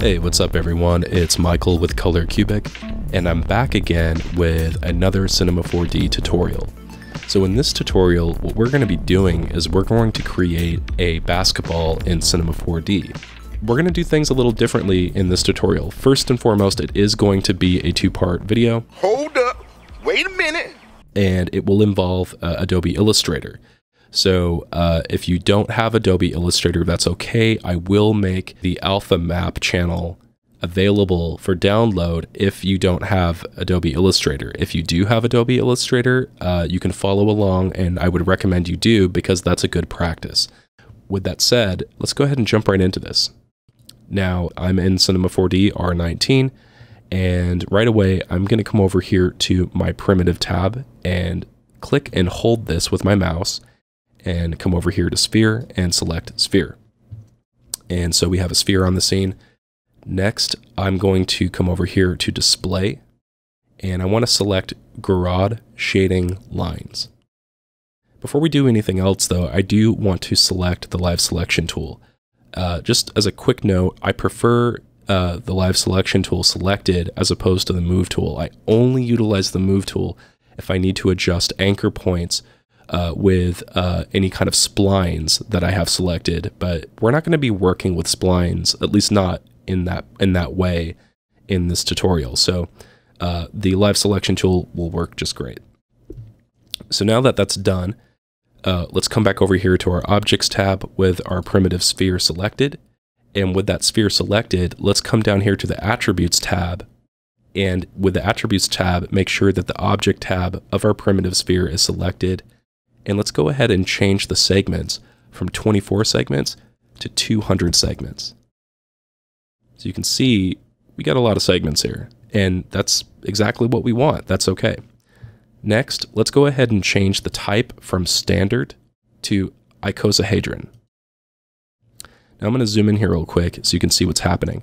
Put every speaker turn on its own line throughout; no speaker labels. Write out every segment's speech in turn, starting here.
Hey, what's up everyone? It's Michael with Colorcubic, and I'm back again with another Cinema 4D tutorial. So in this tutorial, what we're going to be doing is we're going to create a basketball in Cinema 4D. We're going to do things a little differently in this tutorial. First and foremost, it is going to be a two-part video.
Hold up, wait a minute.
And it will involve uh, Adobe Illustrator. So uh, if you don't have Adobe Illustrator, that's okay. I will make the alpha map channel available for download if you don't have Adobe Illustrator. If you do have Adobe Illustrator, uh, you can follow along, and I would recommend you do because that's a good practice. With that said, let's go ahead and jump right into this. Now, I'm in Cinema 4D R19, and right away, I'm going to come over here to my primitive tab and click and hold this with my mouse and come over here to sphere and select sphere. And so we have a sphere on the scene. Next, I'm going to come over here to display and I want to select Gouraud shading lines. Before we do anything else though, I do want to select the live selection tool. Uh, just as a quick note, I prefer uh, the live selection tool selected as opposed to the move tool. I only utilize the move tool if I need to adjust anchor points uh, with uh, any kind of splines that I have selected, but we're not going to be working with splines, at least not in that in that way in this tutorial. So uh, the live selection tool will work just great. So now that that's done, uh, let's come back over here to our objects tab with our primitive sphere selected. And with that sphere selected, let's come down here to the attributes tab. And with the attributes tab, make sure that the object tab of our primitive sphere is selected and let's go ahead and change the segments from 24 segments to 200 segments. So you can see we got a lot of segments here, and that's exactly what we want. That's okay. Next, let's go ahead and change the type from standard to icosahedron. Now I'm going to zoom in here real quick so you can see what's happening.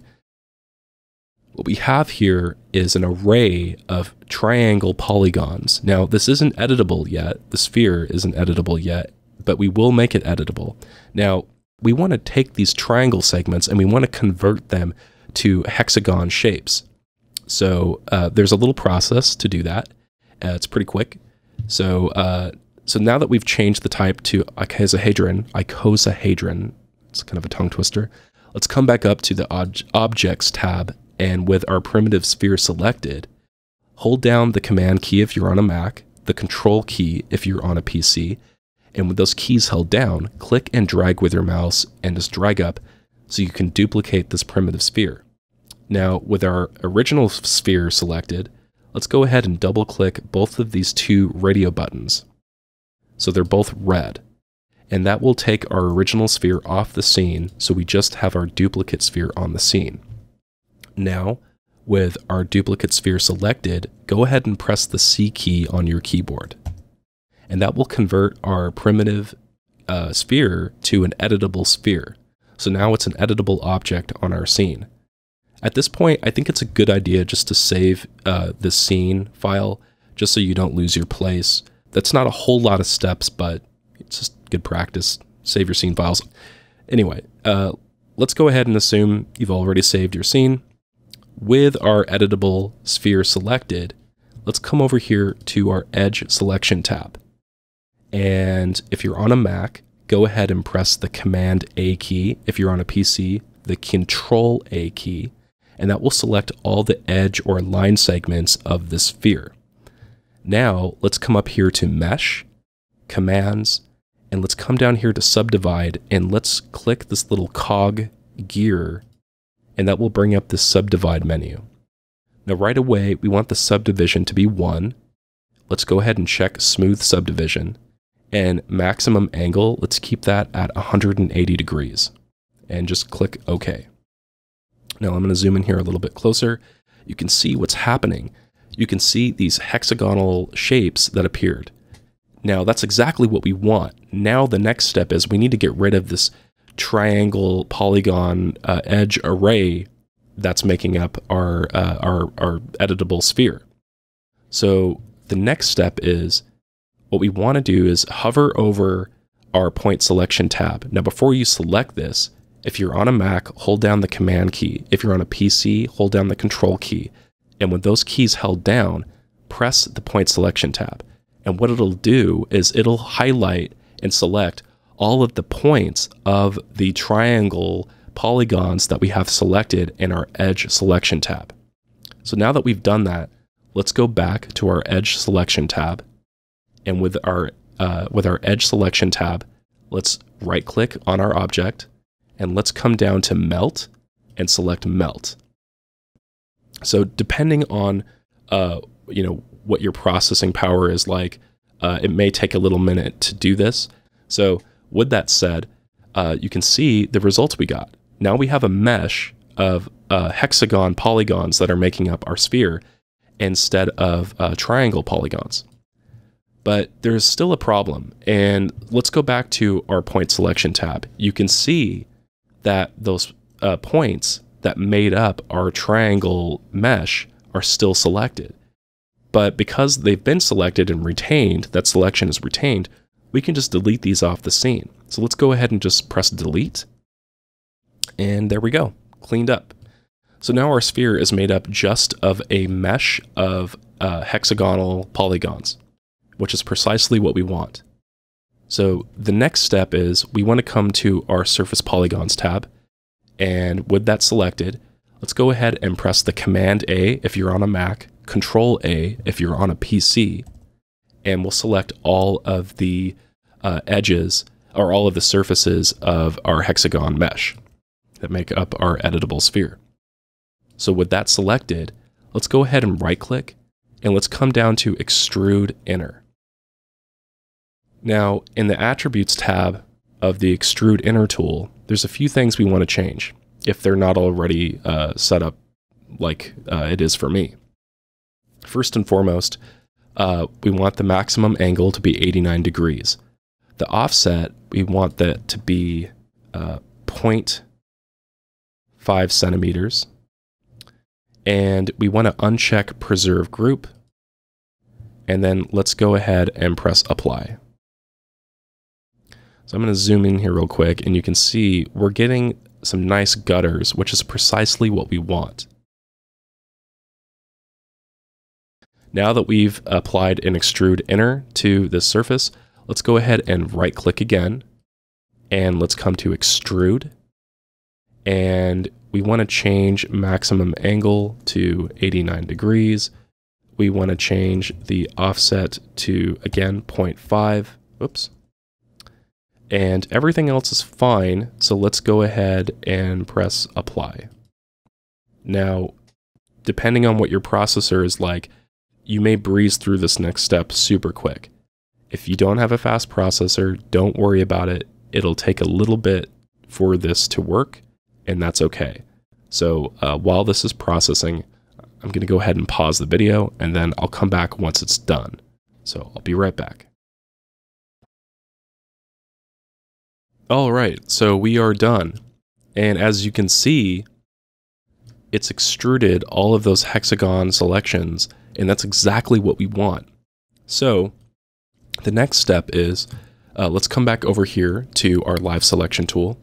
What we have here is an array of triangle polygons. Now, this isn't editable yet. The sphere isn't editable yet, but we will make it editable. Now, we want to take these triangle segments and we want to convert them to hexagon shapes. So uh, there's a little process to do that. Uh, it's pretty quick. So uh, so now that we've changed the type to icosahedron, icosahedron, it's kind of a tongue twister. Let's come back up to the ob objects tab and with our primitive sphere selected, hold down the command key if you're on a Mac, the control key if you're on a PC, and with those keys held down, click and drag with your mouse and just drag up so you can duplicate this primitive sphere. Now, with our original sphere selected, let's go ahead and double click both of these two radio buttons. So they're both red. And that will take our original sphere off the scene so we just have our duplicate sphere on the scene. Now, with our duplicate sphere selected, go ahead and press the C key on your keyboard. And that will convert our primitive uh, sphere to an editable sphere. So now it's an editable object on our scene. At this point, I think it's a good idea just to save uh, this scene file, just so you don't lose your place. That's not a whole lot of steps, but it's just good practice. Save your scene files. Anyway, uh, let's go ahead and assume you've already saved your scene with our editable sphere selected, let's come over here to our Edge Selection tab. And if you're on a Mac, go ahead and press the Command A key. If you're on a PC, the Control A key, and that will select all the edge or line segments of the sphere. Now, let's come up here to Mesh, Commands, and let's come down here to Subdivide, and let's click this little cog gear and that will bring up the subdivide menu. Now right away, we want the subdivision to be 1. Let's go ahead and check smooth subdivision. And maximum angle, let's keep that at 180 degrees. And just click OK. Now I'm going to zoom in here a little bit closer. You can see what's happening. You can see these hexagonal shapes that appeared. Now that's exactly what we want. Now the next step is we need to get rid of this triangle polygon uh, edge array that's making up our, uh, our, our editable sphere. So the next step is what we want to do is hover over our point selection tab. Now, before you select this, If you're on a Mac, hold down the command key. If you're on a PC, hold down the control key. And with those keys held down, press the point selection tab. And what it'll do is it'll highlight and select all of the points of the triangle polygons that we have selected in our edge selection tab. So now that we've done that, let's go back to our edge selection tab. And with our, uh, with our edge selection tab, let's right click on our object and let's come down to melt and select melt. So depending on, uh, you know, what your processing power is like, uh, it may take a little minute to do this. So with that said, uh, you can see the results we got. Now we have a mesh of uh, hexagon polygons that are making up our sphere instead of uh, triangle polygons. But there's still a problem. And let's go back to our point selection tab. You can see that those uh, points that made up our triangle mesh are still selected. But because they've been selected and retained, that selection is retained, we can just delete these off the scene. So let's go ahead and just press delete. And there we go, cleaned up. So now our sphere is made up just of a mesh of uh, hexagonal polygons, which is precisely what we want. So the next step is we want to come to our surface polygons tab. And with that selected, let's go ahead and press the Command A if you're on a Mac, Control A if you're on a PC, and we'll select all of the uh, edges or all of the surfaces of our hexagon mesh that make up our editable sphere. So with that selected, let's go ahead and right click and let's come down to extrude inner. Now in the attributes tab of the extrude inner tool, there's a few things we want to change if they're not already uh, set up like uh, it is for me. First and foremost, uh, we want the maximum angle to be 89 degrees. The offset, we want that to be uh, 0.5 centimeters. And we want to uncheck preserve group. And then let's go ahead and press apply. So I'm going to zoom in here real quick and you can see we're getting some nice gutters, which is precisely what we want. Now that we've applied an extrude inner to this surface, let's go ahead and right click again and let's come to extrude and we want to change maximum angle to 89 degrees. We want to change the offset to again 0.5. Oops. And everything else is fine. So let's go ahead and press apply. Now, depending on what your processor is like, you may breeze through this next step super quick. If you don't have a fast processor, don't worry about it. It'll take a little bit for this to work, and that's okay. So uh, while this is processing, I'm going to go ahead and pause the video, and then I'll come back once it's done. So I'll be right back. All right, so we are done. And as you can see, it's extruded all of those hexagon selections, and that's exactly what we want. So the next step is uh, let's come back over here to our live selection tool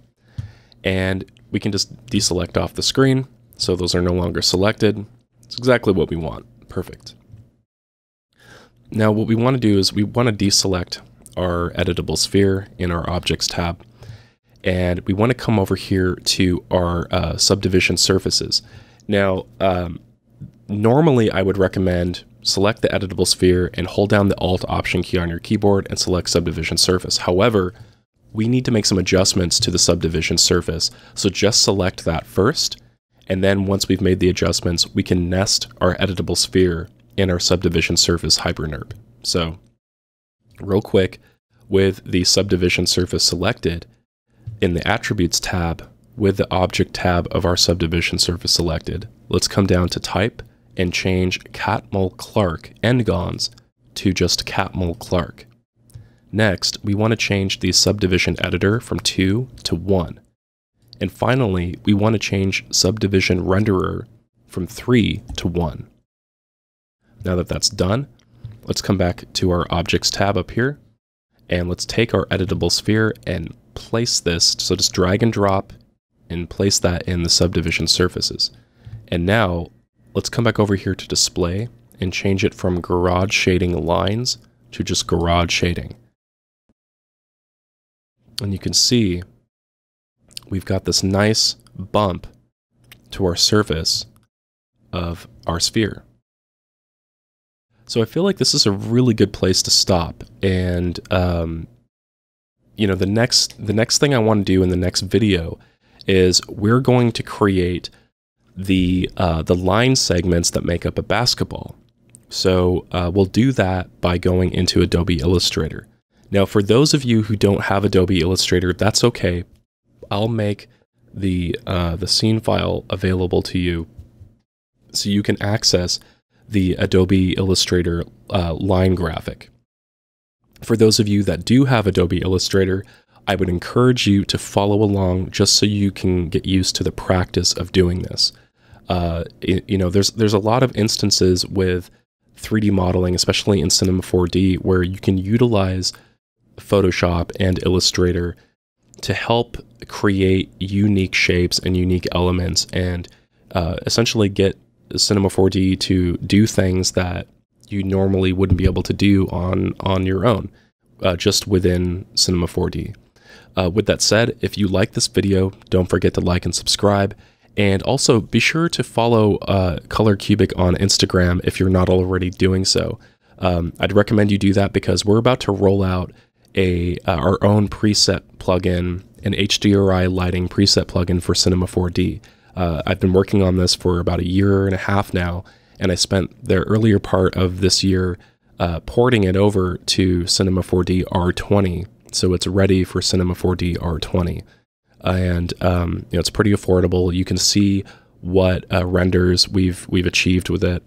and we can just deselect off the screen. So those are no longer selected. It's exactly what we want. Perfect. Now what we want to do is we want to deselect our editable sphere in our objects tab. And we want to come over here to our uh, subdivision surfaces. Now, um, normally I would recommend select the editable sphere and hold down the Alt Option key on your keyboard and select subdivision surface. However, we need to make some adjustments to the subdivision surface. So just select that first. And then once we've made the adjustments, we can nest our editable sphere in our subdivision surface Hypernurb. So real quick, with the subdivision surface selected, in the attributes tab, with the object tab of our subdivision surface selected, let's come down to type and change Catmull Clark N-gons to just Catmull Clark. Next, we want to change the subdivision editor from 2 to 1. And finally, we want to change subdivision renderer from 3 to 1. Now that that's done, let's come back to our objects tab up here and let's take our editable sphere and place this. So just drag and drop and place that in the subdivision surfaces. And now let's come back over here to display and change it from Gouraud shading lines to just Gouraud shading. And you can see we've got this nice bump to our surface of our sphere. So I feel like this is a really good place to stop. And um, you know, the next the next thing I want to do in the next video is we're going to create the uh, the line segments that make up a basketball. So uh, we'll do that by going into Adobe Illustrator. Now, for those of you who don't have Adobe Illustrator, that's okay. I'll make the uh, the scene file available to you, so you can access the Adobe Illustrator uh, line graphic. For those of you that do have Adobe Illustrator, I would encourage you to follow along just so you can get used to the practice of doing this. Uh, you know, there's there's a lot of instances with 3D modeling, especially in Cinema 4D, where you can utilize Photoshop and Illustrator to help create unique shapes and unique elements, and uh, essentially get Cinema 4D to do things that you normally wouldn't be able to do on on your own, uh, just within Cinema 4D. Uh, with that said, if you like this video, don't forget to like and subscribe. And also be sure to follow uh, Colorcubic on Instagram if you're not already doing so. Um, I'd recommend you do that because we're about to roll out a uh, our own preset plugin, an HDRI lighting preset plugin for Cinema 4D. Uh, I've been working on this for about a year and a half now, and I spent the earlier part of this year uh, porting it over to Cinema 4D R20, so it's ready for Cinema 4D R20 and um, you know it's pretty affordable. You can see what uh, renders we've we've achieved with it,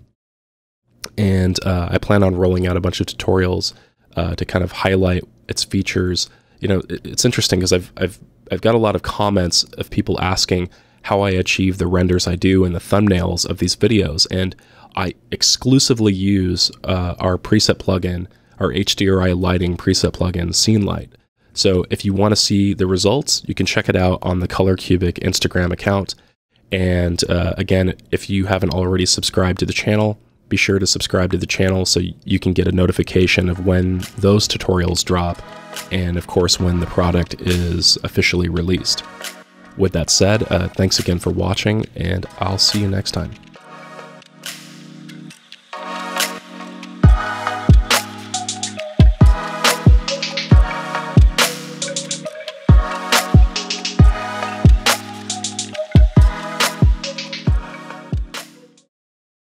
and uh, I plan on rolling out a bunch of tutorials uh, to kind of highlight its features. You know, it, it's interesting because I've I've I've got a lot of comments of people asking how I achieve the renders I do and the thumbnails of these videos, and I exclusively use uh, our preset plugin, our HDRI lighting preset plugin, Scene Light. So if you want to see the results, you can check it out on the Colorcubic Instagram account. And uh, again, if you haven't already subscribed to the channel, be sure to subscribe to the channel so you can get a notification of when those tutorials drop and of course when the product is officially released. With that said, uh, thanks again for watching and I'll see you next time.